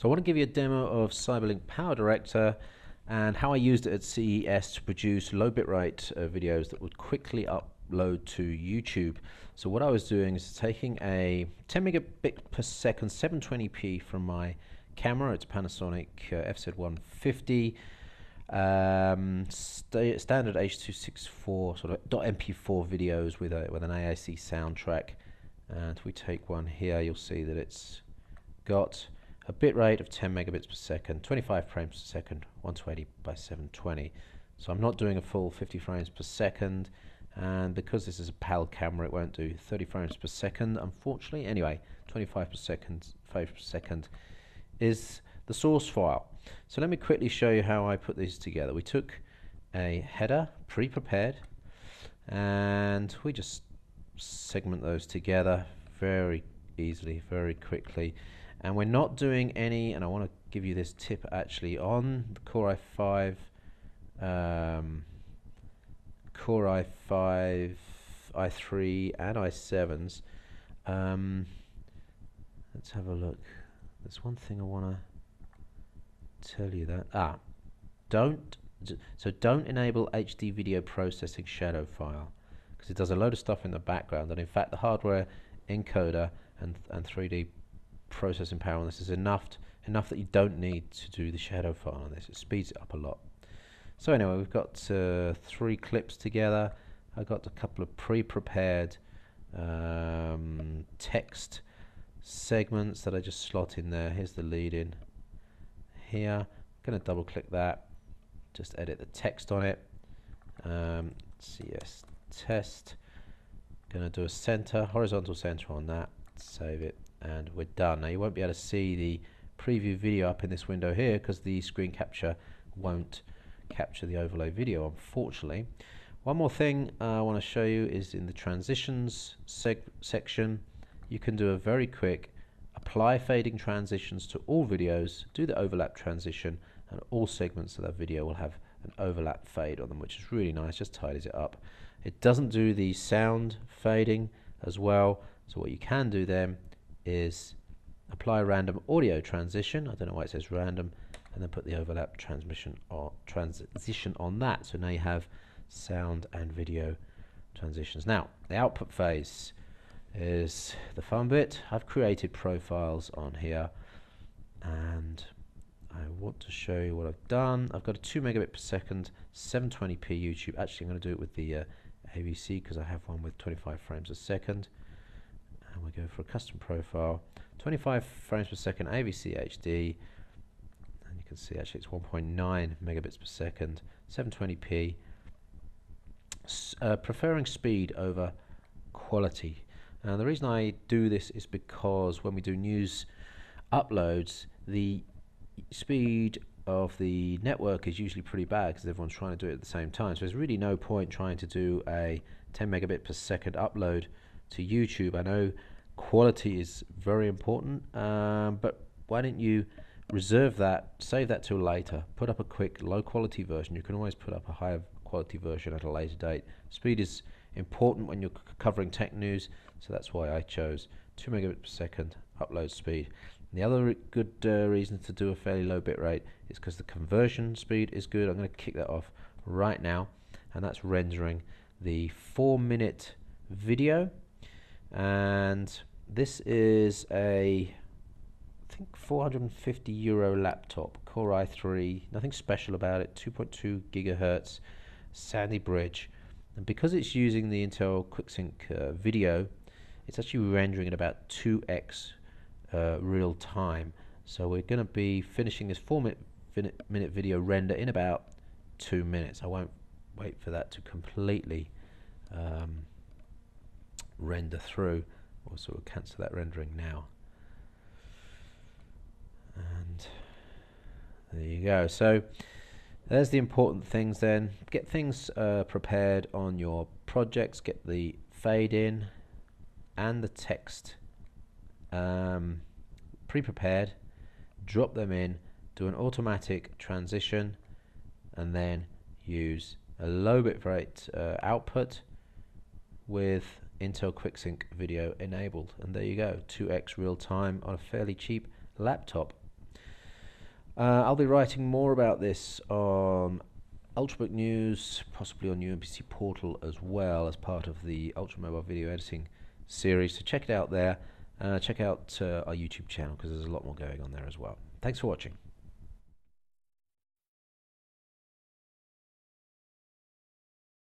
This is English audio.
So I want to give you a demo of Cyberlink Power Director and how I used it at CES to produce low bitrate uh, videos that would quickly upload to YouTube. So what I was doing is taking a 10 megabit per second 720p from my camera, it's Panasonic uh, FZ150, um, st standard H.264 sort of .mp4 videos with a with an AAC soundtrack. And if we take one here, you'll see that it's got a bit rate of 10 megabits per second, 25 frames per second, 120 by 720. So I'm not doing a full 50 frames per second, and because this is a PAL camera, it won't do 30 frames per second, unfortunately. Anyway, 25 per second, frames per second is the source file. So let me quickly show you how I put these together. We took a header, pre-prepared, and we just segment those together very easily, very quickly and we're not doing any and I want to give you this tip actually on the Core i5 um, Core i5 i3 and i7s um, let's have a look. There's one thing I want to tell you that ah don't so don't enable HD video processing shadow file because it does a load of stuff in the background and in fact the hardware encoder and, and 3D processing power on this is enough enough that you don't need to do the shadow file on this. It speeds it up a lot. So anyway, we've got uh, three clips together. I got a couple of pre-prepared um, text segments that I just slot in there. Here's the lead in here. I'm going to double click that. Just edit the text on it. Um, CES test. Going to do a center, horizontal center on that. Save it and we're done. Now you won't be able to see the preview video up in this window here because the screen capture won't capture the overlay video unfortunately. One more thing uh, I want to show you is in the transitions section you can do a very quick apply fading transitions to all videos, do the overlap transition and all segments of that video will have an overlap fade on them which is really nice, just tidies it up. It doesn't do the sound fading as well so what you can do then is apply a random audio transition. I don't know why it says random, and then put the overlap transmission or transition on that. So now you have sound and video transitions. Now the output phase is the fun bit. I've created profiles on here, and I want to show you what I've done. I've got a 2 megabit per second 720p YouTube. Actually, I'm going to do it with the uh, AVC because I have one with 25 frames a second and we go for a custom profile 25 frames per second AVC HD and you can see actually it's 1.9 megabits per second 720p uh, preferring speed over quality. And the reason I do this is because when we do news uploads the speed of the network is usually pretty bad because everyone's trying to do it at the same time. So there's really no point trying to do a 10 megabit per second upload to YouTube. I know quality is very important, um, but why don't you reserve that, save that till later, put up a quick low quality version. You can always put up a higher quality version at a later date. Speed is important when you're covering tech news, so that's why I chose 2 megabits per second upload speed. And the other good uh, reason to do a fairly low bit rate is because the conversion speed is good. I'm going to kick that off right now, and that's rendering the 4 minute video and this is a I think 450 euro laptop Core i3 nothing special about it 2.2 gigahertz Sandy Bridge. And because it's using the Intel QuickSync uh, video it's actually rendering at about 2x uh, real time. So we're going to be finishing this 4 minute, minute video render in about 2 minutes. I won't wait for that to completely um, render through. Also, we'll cancel that rendering now. And there you go. So there's the important things then. Get things uh, prepared on your projects. Get the fade in and the text um, pre-prepared. Drop them in. Do an automatic transition and then use a low bit rate uh, output with Intel QuickSync video enabled and there you go 2x real time on a fairly cheap laptop Uh, I'll be writing more about this on Ultrabook News, possibly on UMPC Portal as well, as part of the Ultramobile Video Editing series. So check it out there. Uh, check out uh, our YouTube channel because there's a lot more going on there as well. Thanks for watching.